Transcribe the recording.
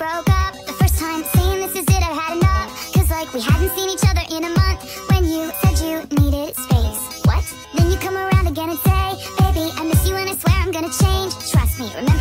broke up. The first time saying this is it, I've had enough. Cause like we hadn't seen each other in a month. When you said you needed space. What? Then you come around again and say Baby, I miss you and I swear I'm gonna change. Trust me, remember